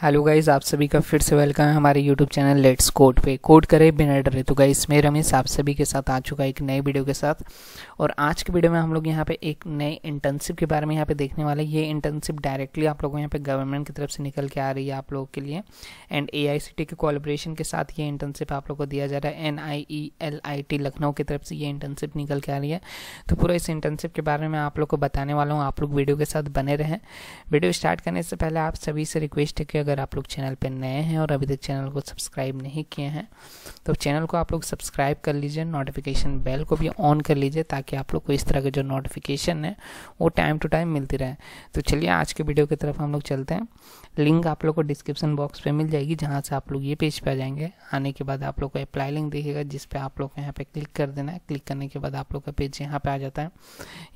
Hello guys आप सभी का फिर से वेलकम है हमारे यूट्यूब चैनल लेट्स कोड पे। कोड करें बिना डरे। तो गाइस, मैं रमेश आप सभी के साथ आ चुका है एक नए वीडियो के साथ। और आज के वीडियो में हम लोग यहाँ पे एक नए इंटर्नशिप के बारे में यहाँ पे देखने वाले ये इंटर्नशिप डायरेक्टली आप लोगों को यहाँ पे गवर्नमेंट की तरफ़ से निकल के आ रही है आप लोगों के लिए। एंड एआईसीटी के कोलेब्रेशन के साथ ये इंटर्नशिप आप लोग को दिया जा रहा है। N I E L I T Lucknow की तरफ़ से ये इंटर्नशिप निकल के आ रही है। तो पूरा इस इंटर्नशिप के बारे में आप लोग को बताने वाला हूँ। आप लोग वीडियो के साथ बने रहें। वीडियो स्टार्ट करने से पहले आप सभी से रिक्वेस्ट है अगर आप लोग चैनल पर नए हैं और अभी तक चैनल को सब्सक्राइब नहीं किए हैं तो चैनल को आप लोग सब्सक्राइब कर लीजिए, नोटिफिकेशन बेल को भी ऑन कर लीजिए ताकि आप लोग को इस तरह के जो नोटिफिकेशन है, वो टाइम टू टाइम मिलती रहे। तो चलिए आज के वीडियो की तरफ़ हम लोग चलते हैं। लिंक आप लोग को डिस्क्रिप्शन बॉक्स पर मिल जाएगी, जहाँ से आप लोग ये पेज पे आ जाएँगे। आने के बाद आप लोग को अप्लाई लिंक दिखेगा, जिस पे आप लोग को यहाँ पे क्लिक कर देना है। क्लिक करने के बाद आप लोग का पेज यहाँ पे आ जाता है।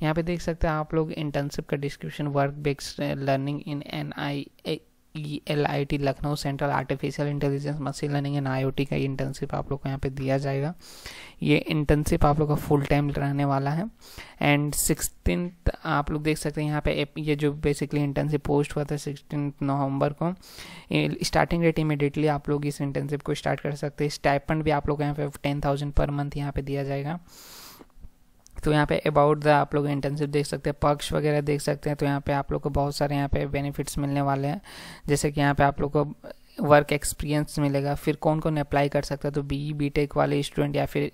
यहाँ पे देख सकते हैं आप लोग इंटर्नशिप का description work based learning in N I E L I T Lucknow central artificial intelligence machine learning and I O T का इंटर्नशिप आप लोग को यहाँ पे दिया जाएगा। ये इंटर्नशिप आप लोग का फुल टाइम रहने वाला है। एंड सिक्सटीन आप लोग देख सकते हैं यहाँ पे ये जो बेसिकली इंटर्नशिप पोस्ट हुआ था सिक्सटीन नवंबर को स्टार्टिंग रेट इमीडिएटली आप लोग इस इंटर्नशिप को स्टार्ट कर सकते हैं। स्टाइपेंड भी आप लोग यहाँ पे टेन थाउज़ेंड पर मंथ यहाँ पे दिया जाएगा। तो यहाँ पे अबाउट द आप लोग इंटर्नशिप देख सकते हैं पक्ष वगैरह देख सकते हैं तो यहाँ पे आप लोग को बहुत सारे यहाँ पे बेनिफिट्स मिलने वाले हैं। जैसे कि यहाँ पे आप लोग को वर्क एक्सपीरियंस मिलेगा, फिर कौन कौन अप्लाई कर सकता है? तो बी बी टेक वाले स्टूडेंट या फिर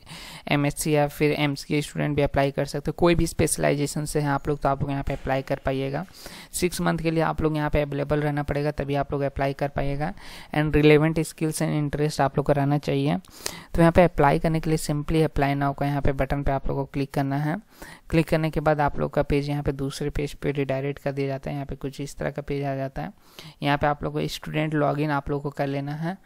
एम एस सी या फिर एम सी के स्टूडेंट भी अप्लाई कर सकते हैं। कोई भी स्पेशलाइजेशन से हैं, आप लोग तो आप लोग यहाँ पे अप्लाई कर पाइएगा। सिक्स मंथ के लिए आप लोग यहाँ पे अवेलेबल रहना पड़ेगा, तभी आप लोग अप्लाई कर पाइएगा। And relevant skills and interest आप लोग को रहना चाहिए। तो यहाँ पर अप्लाई करने के लिए सिंपली अप्लाई नाउ का यहाँ पर बटन पर आप लोग को क्लिक करना है। क्लिक करने के बाद आप लोग का पेज यहाँ पर दूसरे पेज पर रिडायरेक्ट कर दिया जाता है। यहाँ पर कुछ इस तरह का पेज आ जाता है। यहाँ पर आप लोग को स्टूडेंट लॉगिन आप लोग को कर लेना है।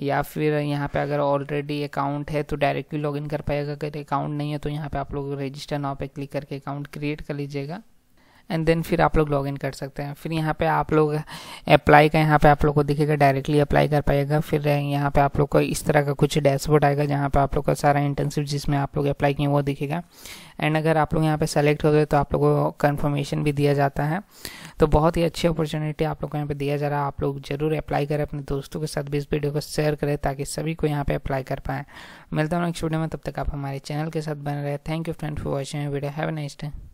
या फिर यहाँ पे अगर ऑलरेडी अकाउंट है तो डायरेक्टली लॉगिन कर पाएगा। अगर अकाउंट नहीं है तो यहाँ पे आप लोग रजिस्टर नाव पे क्लिक करके अकाउंट क्रिएट कर लीजिएगा। एंड देन फिर आप लोग लॉग इन कर सकते हैं फिर यहाँ पे आप लोग अप्लाई का यहाँ पे आप लोग को दिखेगा डायरेक्टली अप्लाई कर पाएगा फिर यहाँ पे आप लोग को इस तरह का कुछ डैशबोर्ड आएगा जहाँ पे आप लोग का सारा इंटर्नशिप जिसमें आप लोग अप्लाई किए वो दिखेगा एंड अगर आप लोग यहाँ पे सेलेक्ट हो गए तो आप लोग को कन्फर्मेशन भी दिया जाता है तो बहुत ही अच्छी अपॉर्चुनिटी आप लोग को यहाँ पे दिया जा रहा है आप लोग ज़रूर अप्लाई करें अपने दोस्तों के साथ भी इस वीडियो को शेयर करें ताकि सभी को यहाँ पे अप्लाई कर पाएँ मिलता हूँ नेक्स्ट वीडियो में तब तक आप हमारे चैनल के साथ बने रहे thank you friend for watching video have nice day